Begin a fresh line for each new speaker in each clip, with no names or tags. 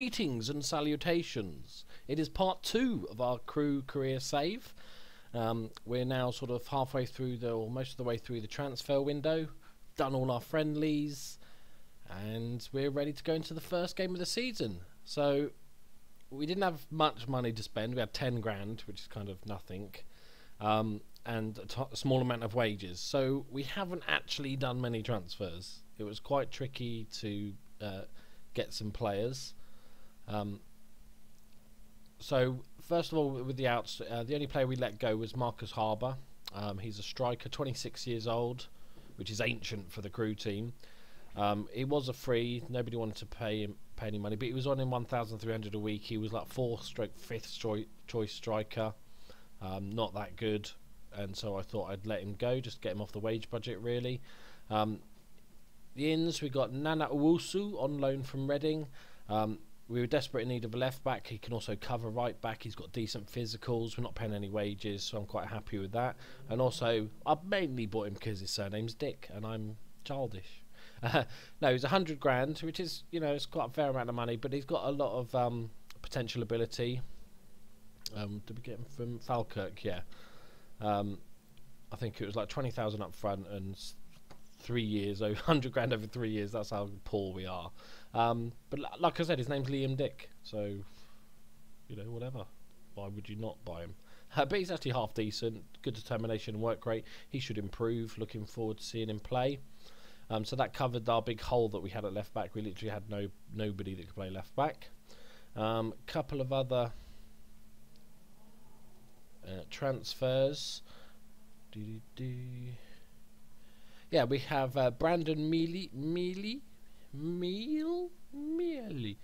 Greetings and salutations. It is part two of our Crewe career save. Um, we're now sort of halfway through the, or most of the way through the transfer window. Done all our friendlies, and we're ready to go into the first game of the season. So we didn't have much money to spend. We had ten grand, which is kind of nothing, um, and a small amount of wages. So we haven't actually done many transfers. It was quite tricky to uh, get some players. Um, so first of all, with the outs, uh, the only player we let go was Marcus Haber. Um, he's a striker, 26 years old, which is ancient for the Crewe team. Um, was a free. Nobody wanted to pay him pay any money, but he was on in 1,300 a week. He was like fourth stroke fifth choice striker. Um, not that good, and so I thought I'd let him go, just get him off the wage budget. Really. Um, the ins we got Nana Owusu on loan from Reading. Um, we were desperate in need of a left back. He can also cover right back. He's got decent physicals. We're not paying any wages, so I'm quite happy with that. And also, I mainly bought him because his surname's Dick, and I'm childish. Uh, no, he's a hundred grand, which is you know it's quite a fair amount of money, but he's got a lot of um, potential ability. Um, did we get him from Falkirk? Yeah. Um, I think it was like twenty thousand up front and three years, over hundred grand over three years. That's how poor we are. Um, but like I said, his name's Liam Dick, so you know whatever. Why would you not buy him? Uh, but he's actually half decent, good determination and work rate. He should improve. Looking forward to seeing him play. Um, so that covered our big hole that we had at left back. We literally had no nobody that could play left back. A um, couple of other uh, transfers. Yeah, we have uh, Brandon Miele, Mealy, Meal, Mealy,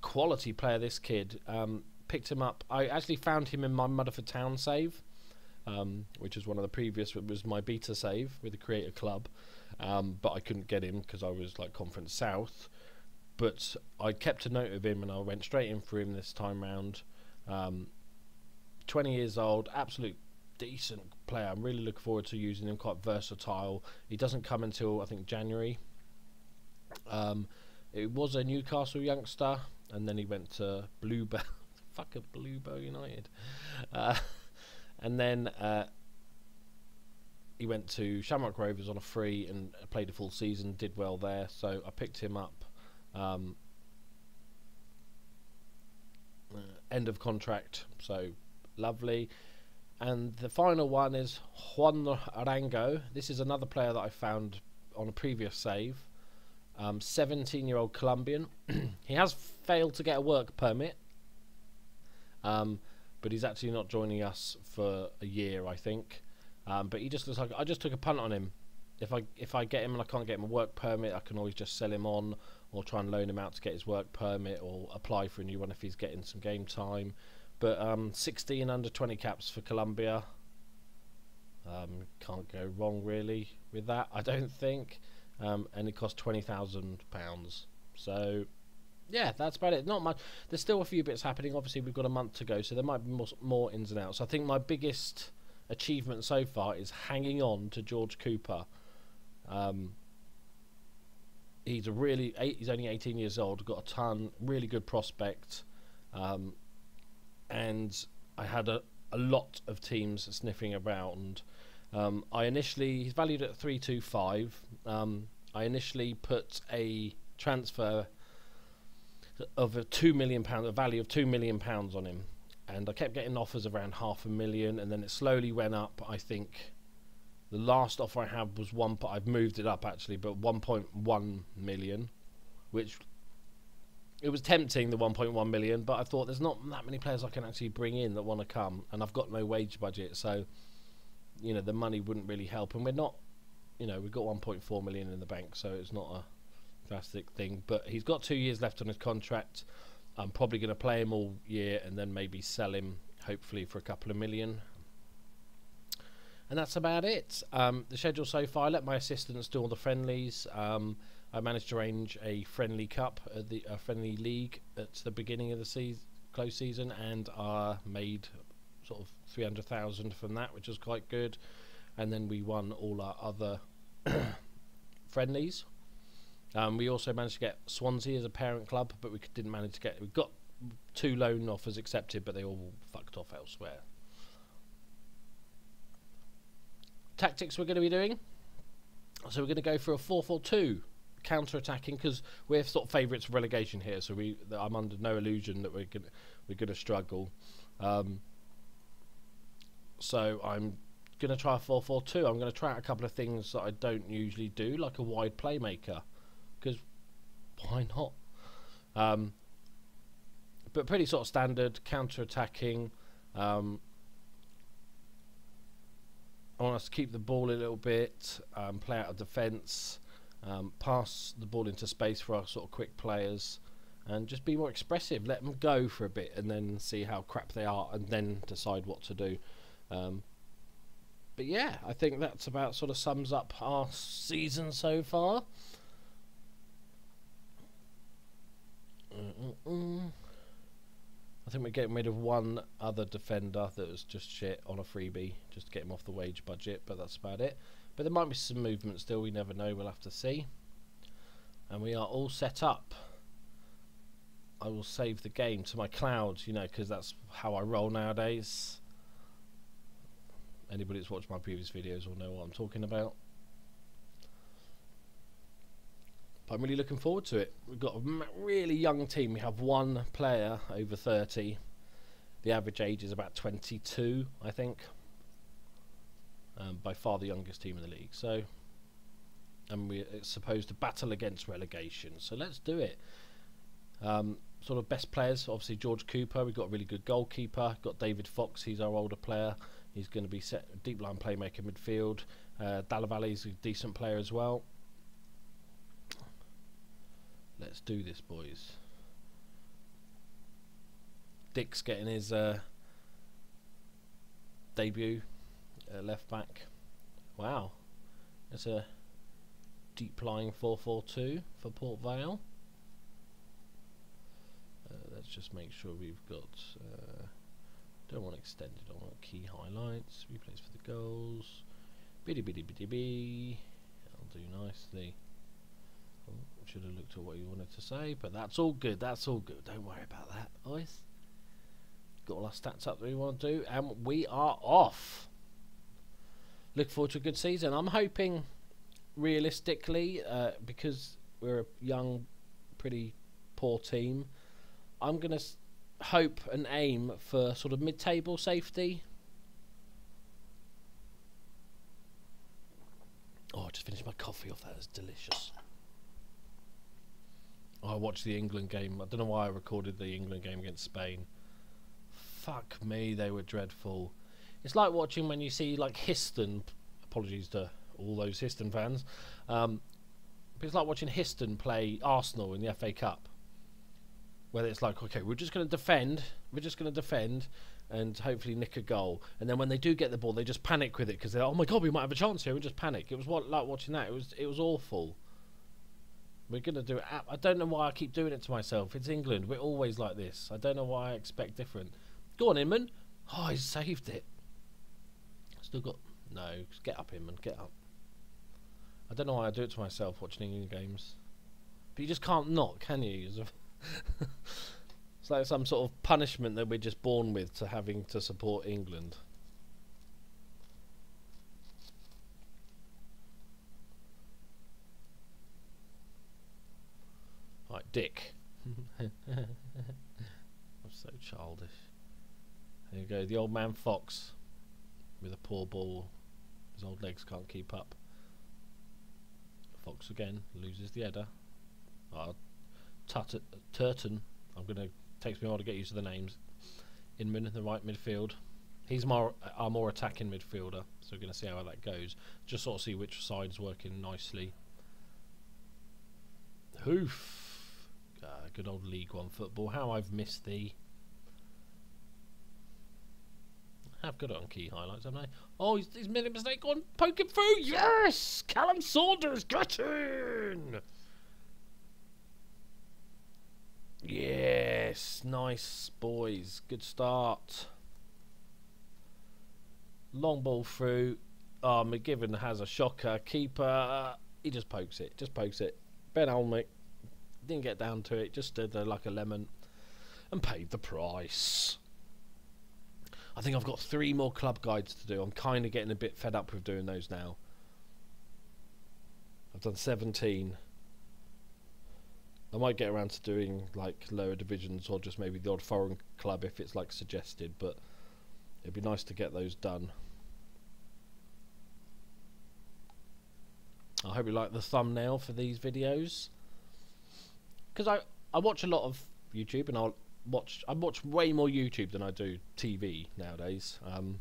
quality player. This kid um, picked him up. I actually found him in my Mudderford Town save, um, which was one of the previous. It was my beta save with the Create-a-Club, um, but I couldn't get him because I was like Conference South. But I kept a note of him and I went straight in for him this time round. Um, 20 years old, absolute decent player. I'm really looking forward to using him. Quite versatile. He doesn't come until I think January. Um, it was a Newcastle youngster, and then he went to Bluebell. fuck a Bluebell United, uh, and then uh, he went to Shamrock Rovers on a free and played a full season. Did well there, so I picked him up. Um, uh, end of contract, so lovely. And the final one is Juan Arango. This is another player that I found on a previous save. 17 um, year old Colombian. he has failed to get a work permit, um, but he's actually not joining us for a year, I think. Um, but he just looks like I just took a punt on him. If I if I get him and I can't get him a work permit, I can always just sell him on or try and loan him out to get his work permit or apply for a new one if he's getting some game time. But um, 16 under 20 caps for Colombia. Um, can't go wrong really with that, I don't think. Um, and it cost twenty thousand pounds. So, yeah, that's about it. Not much. There's still a few bits happening. Obviously, we've got a month to go, so there might be more, more ins and outs. I think my biggest achievement so far is hanging on to George Cooper. Um, he's a really he's only 18 years old, got a ton, really good prospect. Um, and I had a, a lot of teams sniffing around. Um, I initially he's valued at three two five. Um, I initially put a transfer of a two million pound, a value of two million pounds on him, and I kept getting offers around half a million, and then it slowly went up. I think the last offer I had was one. I've moved it up actually, but one point one million, which it was tempting the 1.1 million, but I thought there's not that many players I can actually bring in that want to come, and I've got no wage budget, so you know the money wouldn't really help. And we're not, you know, we've got 1.4 million in the bank, so it's not a drastic thing. But he's got two years left on his contract. I'm probably going to play him all year and then maybe sell him, hopefully for a couple of million. And that's about it. Um, the schedule so far. I let my assistants do all the friendlies. Um, I managed to arrange a friendly cup, at the a friendly league at the beginning of the season, close season, and I made sort of three hundred thousand from that, which was quite good. And then we won all our other friendlies. Um, we also managed to get Swansea as a parent club, but we didn't manage to get. We got two loan offers accepted, but they all fucked off elsewhere. Tactics we're going to be doing. So we're going to go for a 4-4-2 counter-attacking because we're sort of favourites of relegation here. So we, I'm under no illusion that we're going we're to struggle. Um, so I'm going to try a 4-4-2. I'm going to try out a couple of things that I don't usually do, like a wide playmaker, because why not? Um, but pretty sort of standard counter-attacking. Um, I want us to keep the ball a little bit, um, play out of defence, um, pass the ball into space for our sort of quick players, and just be more expressive. Let them go for a bit, and then see how crap they are, and then decide what to do. Um, but yeah, I think that's about sort of sums up our season so far. Mm-mm-mm. I think we're getting rid of one other defender that was just shit on a freebie, just to get him off the wage budget, but that's about it. But there might be some movement still, we never know, we'll have to see. And we are all set up. I will save the game to my cloud, you know, because that's how I roll nowadays. Anybody that's watched my previous videos will know what I'm talking about. But I'm really looking forward to it. We've got a really young team. We have one player over 30. The average age is about 22, I think. Um, by far the youngest team in the league. So, and we're supposed to battle against relegation. So let's do it. Um, sort of best players, obviously George Cooper. We've got a really good goalkeeper. Got David Fox. He's our older player. He's going to be set deep line playmaker midfield. Uh, a decent player as well. Let's do this, boys. Dick's getting his uh, debut uh, left back. Wow, it's a deep lying 4-4-2 for Port Vale. Uh, let's just make sure we've got. Uh, don't want extended. I want key highlights. Replays for the goals. Biddy biddy biddy bee. That'll do nicely. Oh, should have looked at what you wanted to say, but that's all good. That's all good. Don't worry about that, boys. Got all our stats up that we want to do, and we are off. Look forward to a good season. I'm hoping, realistically, uh, because we're a young, pretty poor team, I'm gonna s- hope and aim for sort of mid-table safety. Oh, I just finished my coffee off. That is delicious. Oh, I watched the England game. I don't know why I recorded the England game against Spain. Fuck me, they were dreadful. It's like watching when you see like Histon. Apologies to all those Histon fans. Um, but it's like watching Histon play Arsenal in the FA Cup. Where it's like, okay, we're just going to defend. We're just going to defend, and hopefully nick a goal. And then when they do get the ball, they just panic with it because they're, oh my god, we might have a chance here, and just panic. It was what like watching that. It was it was awful. We're gonna do it. I don't know why I keep doing it to myself. It's England. We're always like this. I don't know why I expect different. Go on, Inman. Oh, he saved it. Still got no. Get up, Inman Get up. I don't know why I do it to myself watching England games. But you just can't not, can you? it's like some sort of punishment that we're just born with to having to support England. Right, Dick. I'm so childish. There you go, the old man Fox with a poor ball. His old legs can't keep up. Fox again loses the header. Uh, Tut- Turton. I'm gonna takes me a while to get used to the names. In the right midfield. He's more our more attacking midfielder, so we're gonna see how that goes. Just sort of see which side's working nicely. Hoof. Uh, good old League One football. How I've missed thee. I have got it on key highlights, haven't I? Oh, he's, he's made a mistake. On, him through. Yes! Callum Saunders, get in! Yes, nice, boys. Good start. Long ball through. Oh, McGivern has a shocker. Keeper, he just pokes it. Just pokes it. Ben Olmick didn't get down to it, just stood there like a lemon and paid the price. I think I've got three more club guides to do. I'm kind of getting a bit fed up with doing those now. I've done 17. I might get around to doing like lower divisions or just maybe the odd foreign club if it's like suggested, but it'd be nice to get those done. I hope you like the thumbnail for these videos. Because I, I watch a lot of YouTube and I'll watch I watch way more YouTube than I do TV nowadays. Um,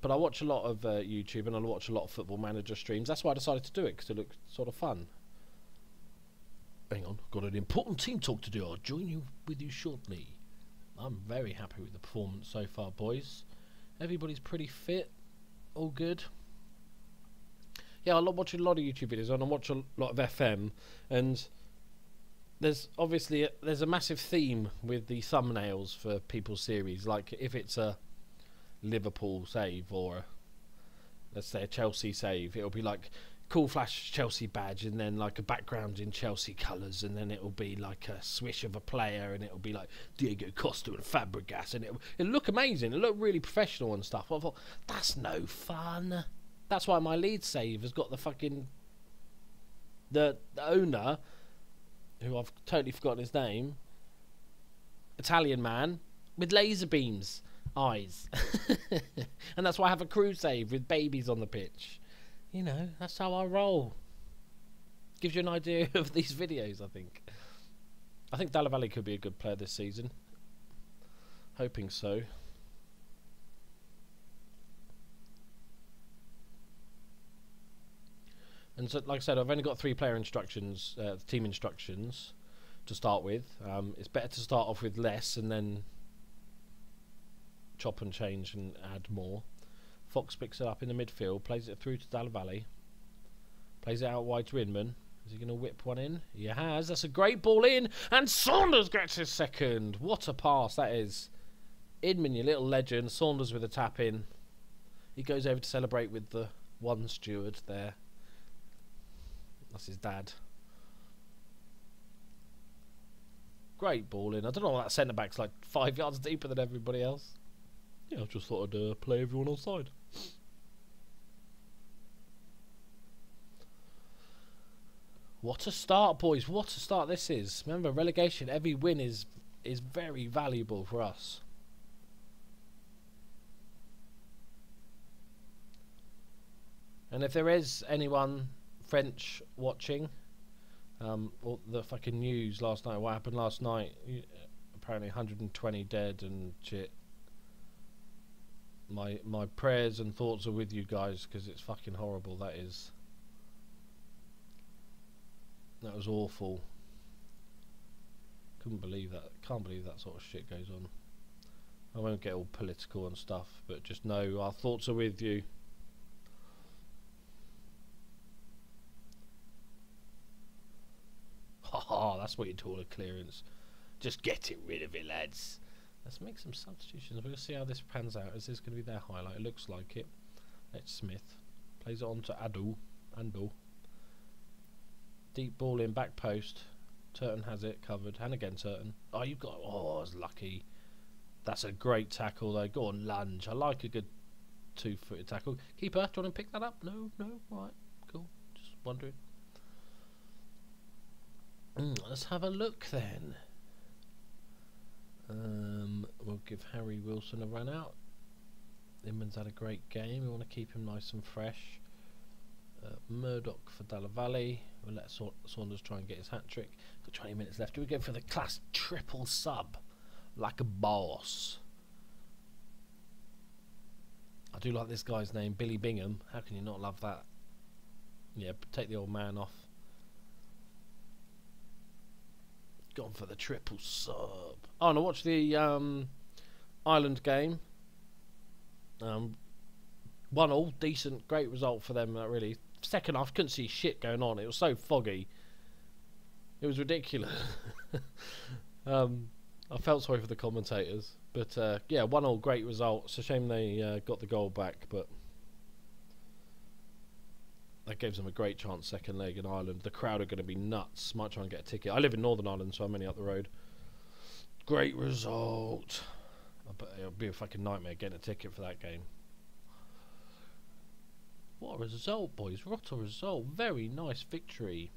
but I watch a lot of uh, YouTube and I watch a lot of Football Manager streams. That's why I decided to do it because it looked sort of fun. Hang on, got an important team talk to do. I'll join you with you shortly. I'm very happy with the performance so far, boys. Everybody's pretty fit, all good. Yeah, I love watching a lot of YouTube videos and I watch a lot of FM and there's obviously a, there's a massive theme with the thumbnails for people's series. Like if it's a Liverpool save or a, let's say a Chelsea save, it'll be like cool flash Chelsea badge and then like a background in Chelsea colours and then it'll be like a swish of a player and it'll be like Diego Costa and Fabregas and it'll, it'll look amazing. It'll look really professional and stuff. I thought that's no fun. That's why my lead save has got the fucking the, the owner who I've totally forgotten his name, Italian man with laser beams eyes, and that's why I have a Crewe save with babies on the pitch. You know, that's how I roll. Gives you an idea of these videos, I think. I think Dalla Valle could be a good player this season. Hoping so. And so, like I said, I've only got three player instructions, uh, team instructions to start with. Um, it's better to start off with less and then chop and change and add more. Fox picks it up in the midfield, plays it through to Dalla Valle, plays it out wide to Inman. Is he going to whip one in? He has. That's a great ball in, and Saunders gets his second. What a pass that is. Inman, your little legend. Saunders with a tap in. He goes over to celebrate with the one steward there. That's his dad. Great ball in. I don't know why that centre back's like five yards deeper than everybody else. Yeah, I just thought I'd uh, play everyone on side. What a start, boys! What a start this is. Remember, relegation. Every win is is very valuable for us. And if there is anyone French watching. Um, the fucking news last night. What happened last night? Apparently, 120 dead and shit. My my prayers and thoughts are with you guys because it's fucking horrible. That is. That was awful. Couldn't believe that. Can't believe that sort of shit goes on. I won't get all political and stuff, but just know our thoughts are with you. Oh, that's what you call a clearance. Just getting rid of it, lads. Let's make some substitutions. We'll see how this pans out. Is this going to be their highlight? It looks like it. Let's Smith. Plays it on to Adu. Ando. Deep ball in, back post. Turton has it covered. And again, Turton. Oh, you've got... Oh, I was lucky. That's a great tackle, though. Go on, lunge. I like a good two-footed tackle. Keeper, do you want to pick that up? No, no. Right. Cool. Just wondering. Mm, let's have a look then. Um, we'll give Harry Wilson a run out. Inman's had a great game. We want to keep him nice and fresh. Uh, Murdoch for Dalla Valle. We'll let Sa Saunders try and get his hat trick. Got 20 minutes left. Do we go for the class triple sub? Like a boss. I do like this guy's name, Billy Bingham. How can you not love that? Yeah, take the old man off. Gone for the triple sub. Oh, and I watched the um, Ireland game. Um, one all, decent, great result for them. Uh, really, second half couldn't see shit going on. It was so foggy. It was ridiculous. um, I felt sorry for the commentators, but uh, yeah, one all, great result. It's a shame they uh, got the goal back, but that gives them a great chance second leg in Ireland. The crowd are going to be nuts. Might try and get a ticket. I live in Northern Ireland, so I'm only up the road. Great result. It'll be a fucking nightmare getting a ticket for that game. What a result, boys. What a result. Very nice victory.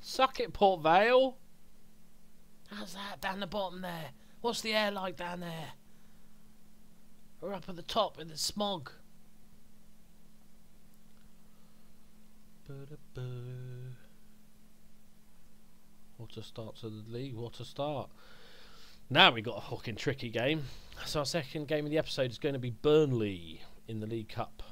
Suck it, Port Vale. How's that down the bottom there? What's the air like down there? We're up at the top in the smog. What a start to the league. What a start. Now we've got a fucking tricky game. So our second game of the episode is going to be Burnley in the League Cup.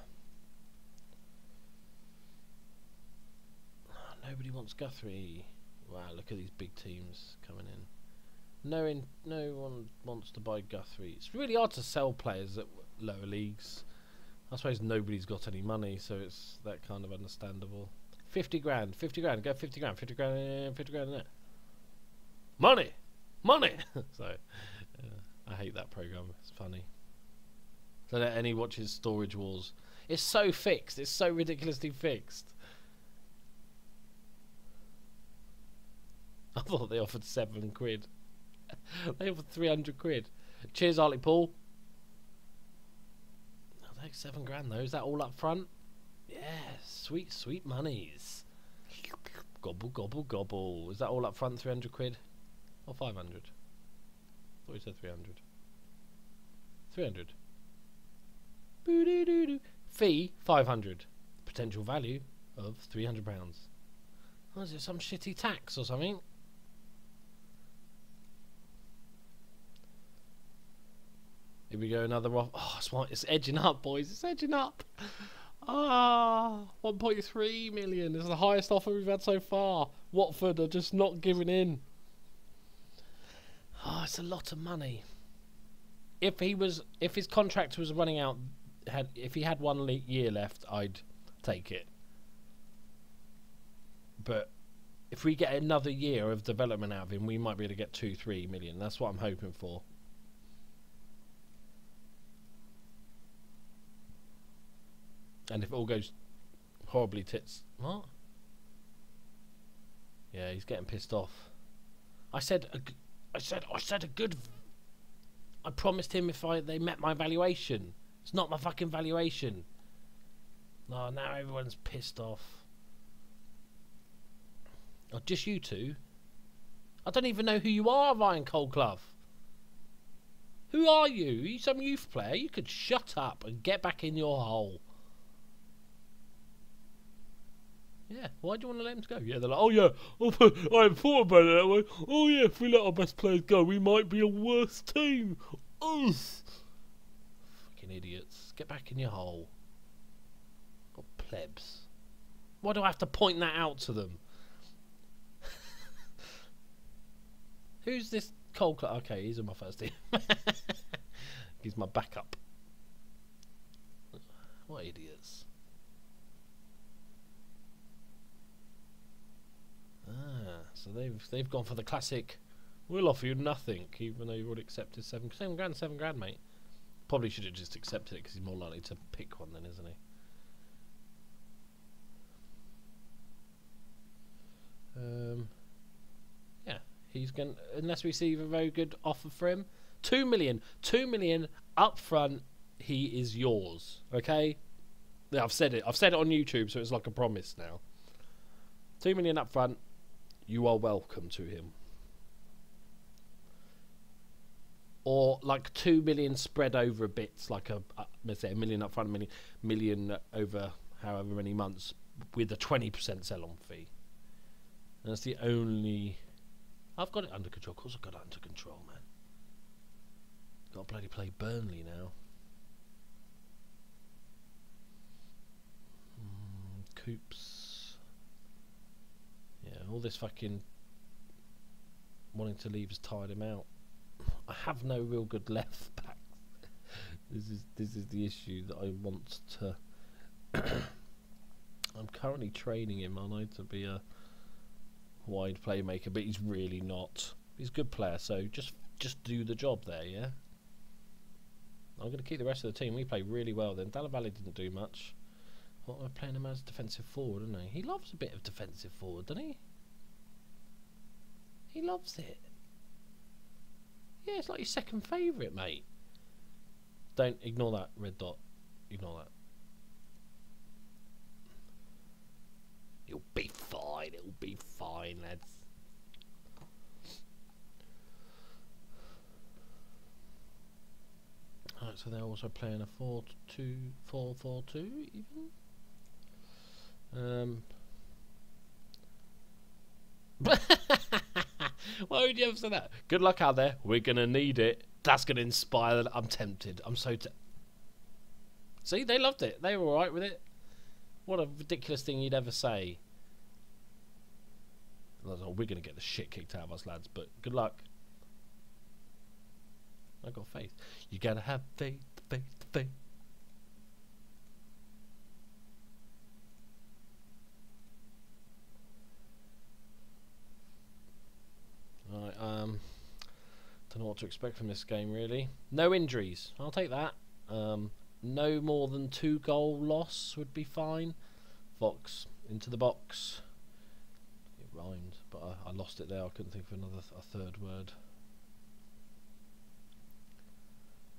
Nobody wants Guthrie. Wow, look at these big teams coming in. No, in, no one wants to buy Guthrie. It's really hard to sell players at lower leagues. I suppose nobody's got any money, so it's that kind of understandable. 50 grand, 50 grand, go 50 grand, 50 grand, 50 grand in it. Money! Money! so, uh, I hate that program. It's funny. So that any watches Storage Wars. It's so fixed. It's so ridiculously fixed. I thought they offered seven quid. they offered 300 quid. Cheers, Hartlepool. I'll seven grand though. Is that all up front? Yeah, sweet, sweet monies. Gobble, gobble, gobble. Is that all up front? 300 quid? Or 500? I thought you said 300. 300. Boo doo doo doo. Fee 500. Potential value of 300 pounds. Oh, is it some shitty tax or something? Here we go, another off. Oh, it's, it's edging up, boys. It's edging up. Ah, 1.3 million is the highest offer we've had so far. Watford are just not giving in. Oh, it's a lot of money. If he was, if his contract was running out, had if he had one year left, I'd take it. But if we get another year of development out of him, we might be able to get two, three million. That's what I'm hoping for. And if it all goes horribly tits, what? Yeah, he's getting pissed off. I said, a, I said, I said a good. I promised him if I they met my valuation. It's not my fucking valuation. No, now everyone's pissed off. Oh, just you two. I don't even know who you are, Ryan Colclough. Who are you? Are you some youth player? You could shut up and get back in your hole. Yeah, why do you want to let him go? Yeah, they're like, oh yeah, oh, I haven't thought about it that way. Oh yeah, if we let our best players go, we might be a worse team. Us. Fucking idiots. Get back in your hole. Got plebs. Why do I have to point that out to them? Who's this cold cl- Okay, he's in my first team. he's my backup. What idiots. Ah, so they've they've gone for the classic. We'll offer you nothing, even though you've already accepted seven seven grand, seven grand, mate. Probably should have just accepted it because he's more likely to pick one, then, isn't he? Um, yeah, he's going to, unless we receive a very good offer for him. Two million, two million up front. He is yours. Okay. Yeah, I've said it. I've said it on YouTube, so it's like a promise now. Two million up front you are welcome to him. Or like two million spread over a bit, like a let's say a million up front, a million, million over however many months, with a twenty percent sell-on fee. And that's the only. I've got it under control. Of course, I've got it under control, man. Got to bloody play Burnley now. Mm, Coops all this fucking wanting to leave has tired him out. I have no real good left back. this is this is the issue that I want to. I'm currently training him, I to be a wide playmaker, but he's really not. He's a good player, so just just do the job there, yeah. I'm going to keep the rest of the team. We played really well then. Dalla Valle didn't do much. What am I playing him as defensive forward, isn't he? He loves a bit of defensive forward, doesn't he? He loves it. Yeah, it's like your second favourite, mate. Don't ignore that red dot. Ignore that. It'll be fine. It'll be fine, lads. Alright, so they're also playing a 4 2 4 4 2 even. Um Why would you ever say that? Good luck out there. We're gonna need it. That's gonna inspire. I'm tempted. I'm so. Te- See, they loved it. They were alright with it. What a ridiculous thing you'd ever say. Oh, we're gonna get the shit kicked out of us, lads. But good luck. I got faith. You gotta have faith, faith, faith. Right, um, don't know what to expect from this game really. No injuries, I'll take that. Um, no more than two goal loss would be fine. Fox into the box. It rhymed, but I, I lost it there. I couldn't think of another th a third word.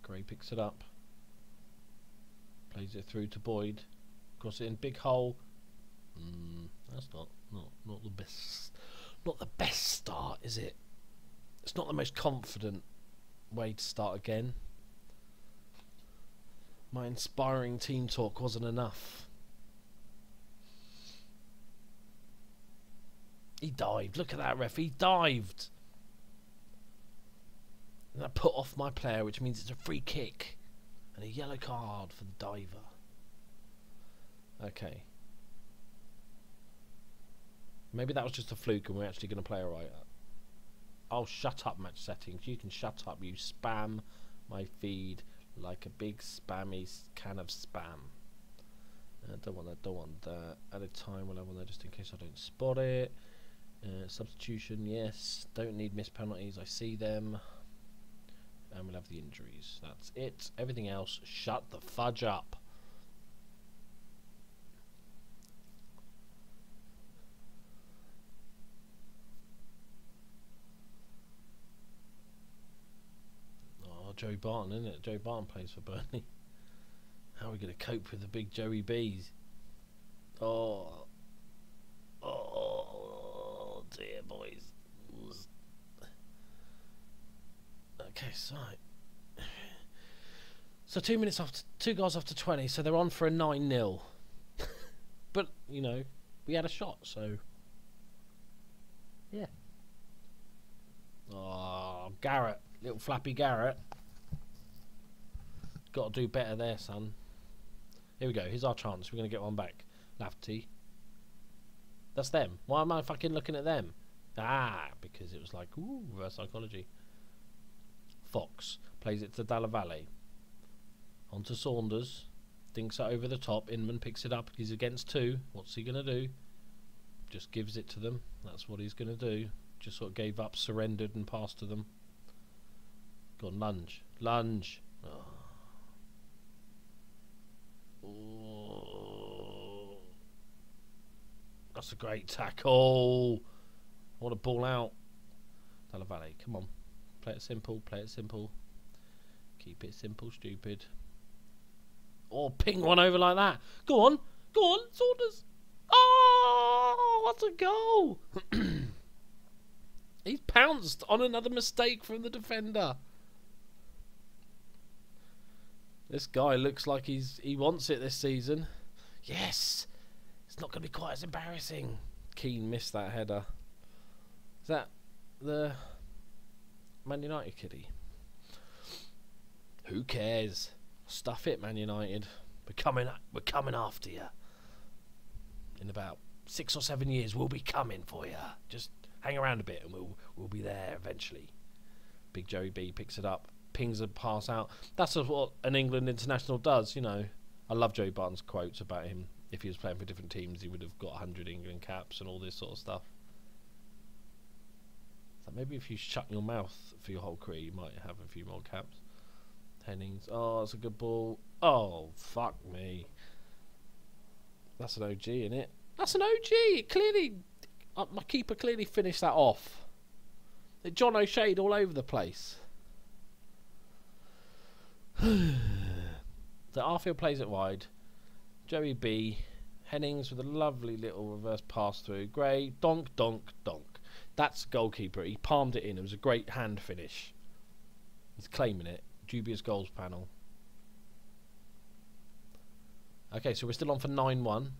Gray picks it up. Plays it through to Boyd. Cross it in big hole. Mm, that's not not not the best not the best start, is it? It's not the most confident way to start again. My inspiring team talk wasn't enough. He dived. Look at that ref. He dived. And that put off my player, which means it's a free kick. And a yellow card for the diver. Okay. Maybe that was just a fluke and we're actually going to play alright. Oh, shut up, match settings. You can shut up. You spam my feed like a big spammy can of spam. I uh, don't want that, don't want that. At a time when I want that just in case I don't spot it. Uh, substitution, yes. Don't need missed penalties. I see them. And we'll have the injuries. That's it. Everything else, shut the fudge up. Joey Barton, isn't it? Joey Barton plays for Burnley. How are we going to cope with the big Joey B's? Oh, oh dear, boys. Okay, so so two minutes after two goals after twenty, so they're on for a nine 0 But you know, we had a shot, so yeah. Oh, Garratt, little flappy Garratt. Got to do better there, son. Here we go. Here's our chance. We're going to get one back. Lafty. That's them. Why am I fucking looking at them? Ah, because it was like, ooh, reverse psychology. Fox plays it to Dalla Valle. On to Saunders. Dinks it over the top. Inman picks it up. He's against two. What's he going to do? Just gives it to them. That's what he's going to do. Just sort of gave up, surrendered, and passed to them. Gone lunge. Lunge. Oh. That's a great tackle. What a ball out. Dalla Valle, come on. Play it simple, play it simple. Keep it simple, stupid. Or oh, ping one over like that. Go on, go on, Saunders. Oh, what a goal. He's pounced on another mistake from the defender. This guy looks like he's he wants it this season. Yes, it's not going to be quite as embarrassing. Keane missed that header. Is that the Man United kitty? Who cares? Stuff it, Man United. We're coming. We're coming after you. In about six or seven years, we'll be coming for you. Just hang around a bit, and we'll we'll be there eventually. Big Joey B picks it up, pings a pass out. That's what an England international does. You know, I love Joe Barton's quotes about him if he was playing for different teams, he would have got 100 England caps and all this sort of stuff. So maybe if you shut your mouth for your whole career, you might have a few more caps. Hennings, oh, it's a good ball. Oh, fuck me. That's an OG, in it? That's an OG. Clearly, uh, my keeper clearly finished that off. John O'Shea all over the place. so Arfield plays it wide. Joey B. Hennings with a lovely little reverse pass through. Gray, donk, donk, donk. That's goalkeeper. He palmed it in. It was a great hand finish. He's claiming it. Dubious goals panel. Okay, so we're still on for 9 1.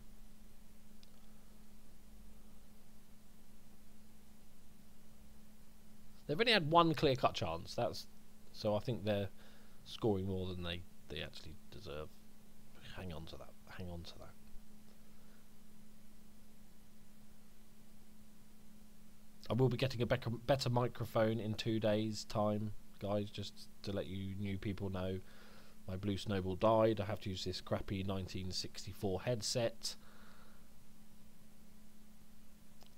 They've only had one clear cut chance. That's so I think they're scoring more than they, they actually deserve. Hang on to that. Hang on to that. I will be getting a better, better microphone in two days' time, guys, just to let you new people know. My Blue Snowball died. I have to use this crappy 1964 headset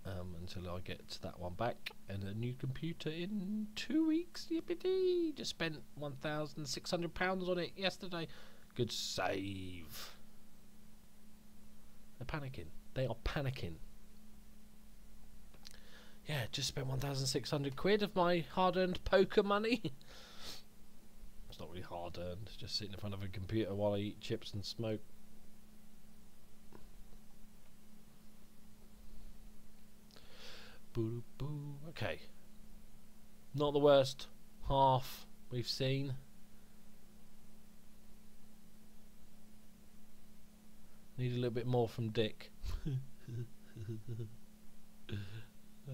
um, until I get that one back. And a new computer in two weeks. Yippee! Just spent £1,600 on it yesterday. Good save. They're panicking. They are panicking yeah, just spent 1,600 quid of my hard earned poker money. it's not really hard earned, just sitting in front of a computer while I eat chips and smoke. Boo boo. Okay. Not the worst half we've seen. Need a little bit more from Dick. Uh,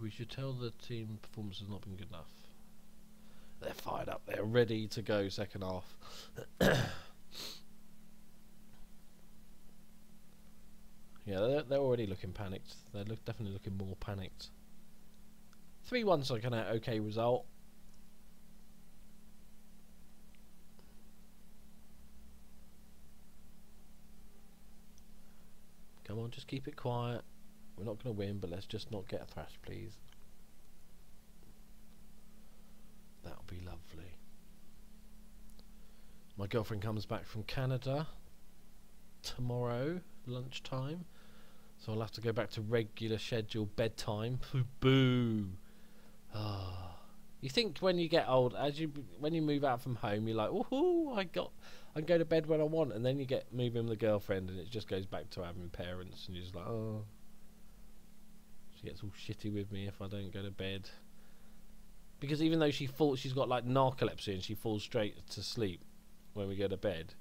we should tell the team performance has not been good enough. They're fired up. They're ready to go second half. yeah, they're, they're already looking panicked. They're look, definitely looking more panicked. 3 1's like an okay result. Come on, just keep it quiet. We're not going to win, but let's just not get a thrash, please. That would be lovely. My girlfriend comes back from Canada tomorrow, lunchtime. So I'll have to go back to regular scheduled bedtime. Boo! Ah. You think when you get old, as you when you move out from home, you're like, "Woohoo! I got, I can go to bed when I want," and then you get moving with a girlfriend, and it just goes back to having parents, and you're just like, "Oh, she gets all shitty with me if I don't go to bed. Because even though she falls, she's got like narcolepsy and she falls straight to sleep when we go to bed.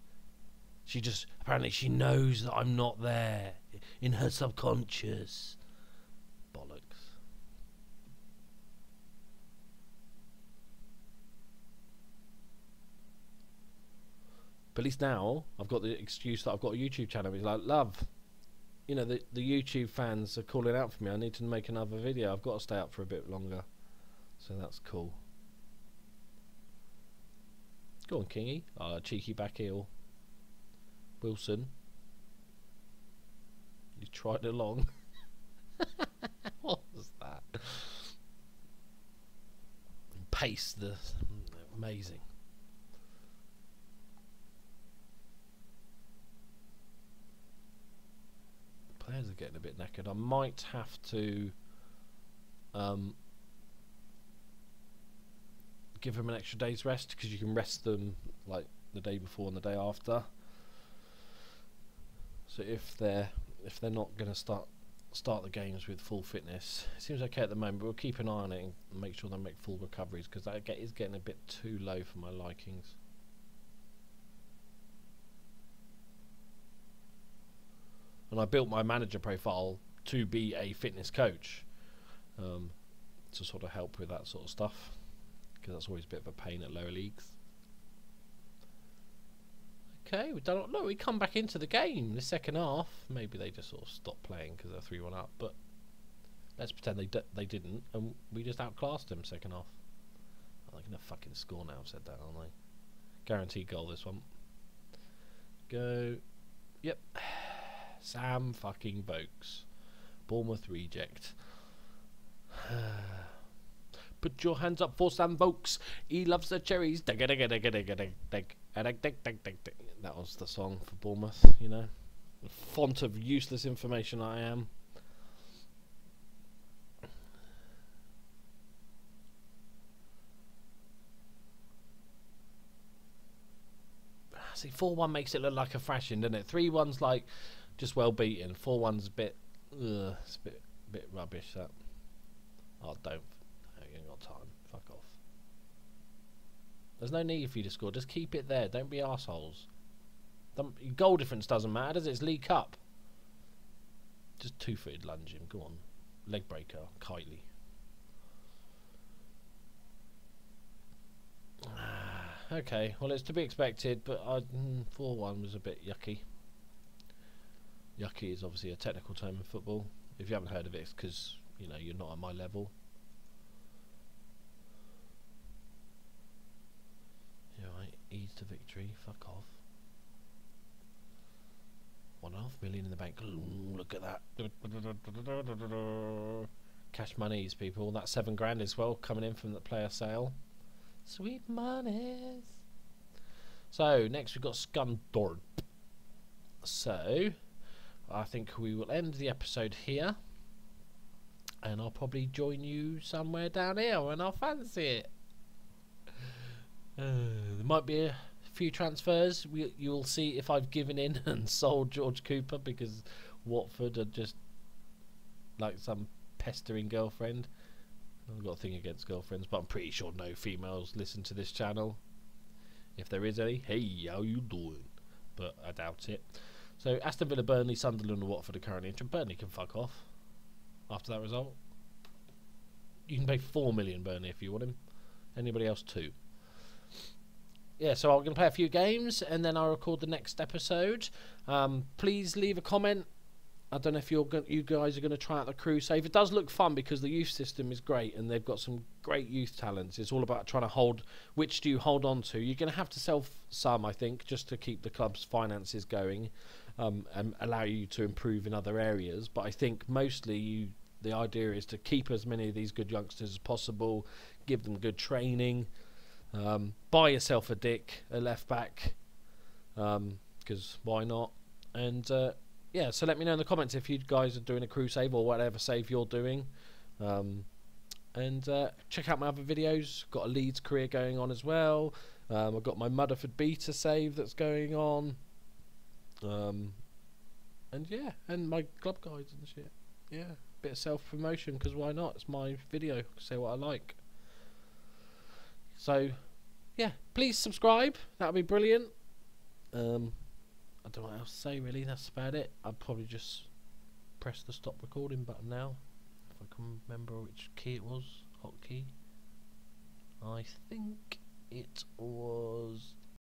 She just apparently she knows that I'm not there in her subconscious. Bollocks. But at least now I've got the excuse that I've got a YouTube channel. It's like, love, you know, the the YouTube fans are calling out for me. I need to make another video. I've got to stay up for a bit longer, so that's cool. Go on, Kingy. Uh, cheeky back heel. Wilson. You tried along. what was that? Pace the amazing. players are getting a bit knackered. I might have to um, give them an extra day's rest because you can rest them like the day before and the day after. So if they're if they're not going to start start the games with full fitness, it seems okay at the moment. But we'll keep an eye on it and make sure they make full recoveries because that get, is getting a bit too low for my likings. and I built my manager profile to be a fitness coach um, to sort of help with that sort of stuff because that's always a bit of a pain at lower leagues. Okay, we've done. Look, we come back into the game the second half. Maybe they just sort of stopped playing because they're three one up, but let's pretend they they didn't, and we just outclassed them second half. They're gonna fucking score now. I've said that, aren't they? Guaranteed goal this one. Go. Yep. Sam fucking Vokes. Bournemouth reject. Put your hands up for Sam Vokes. He loves the cherries. That was the song for Bournemouth, you know. Font of useless information I am. See, 4 1 makes it look like a thrashing, doesn't it? 3 1's like just well beaten. 4 1's a bit. Ugh, it's a bit, bit rubbish, that. Oh, don't. Ain't got time. Fuck off. There's no need for you to score. Just keep it there. Don't be assholes. Goal difference doesn't matter, does it? It's League Cup. Just two footed lunging. Go on. Leg breaker. Kitely. okay, well, it's to be expected, but 4 mm, 1 was a bit yucky. Yucky is obviously a technical term in football. If you haven't heard of it, it's because you know you're not at my level. Yeah, right. Ease to victory. Fuck off. Million in the bank. Ooh, look at that. Cash monies, people. That seven grand as well coming in from the player sale. Sweet monies. So next we've got Scunthorpe. So I think we will end the episode here. And I'll probably join you somewhere down here when I fancy it. Uh, there might be a few transfers. We, you'll see if I've given in and sold George Cooper because Watford are just like some pestering girlfriend. I've got a thing against girlfriends, but I'm pretty sure no females listen to this channel. If there is any, hey, how you doing? But I doubt it. So Aston Villa, Burnley, Sunderland, and Watford are currently entering. Burnley can fuck off after that result. You can pay four million Burnley if you want him. Anybody else two. Yeah, so I'm going to play a few games and then I'll record the next episode. Um, please leave a comment I don't know if you're go- you guys are going to try out the Crewe save. It does look fun because the youth system is great and they've got some great youth talents. It's all about trying to hold which do you hold on to. You're going to have to sell some, I think, just to keep the club's finances going um, and allow you to improve in other areas. But I think mostly you, the idea is to keep as many of these good youngsters as possible, give them good training, um, buy yourself a dick, a left back, because um, why not? And uh, yeah, so let me know in the comments if you guys are doing a Crewe save or whatever save you're doing. Um, and uh, check out my other videos. Got a Leeds career going on as well. Um, I've got my Mudderford beta save that's going on. Um, and yeah, and my club guides and shit. Yeah, bit of self promotion because why not? It's my video. Say what I like. So, yeah, please subscribe. That would be brilliant. Um, I don't know what else to say really. That's about it. I'll probably just press the stop recording button now. If I can remember which key it was. Hotkey. I think it was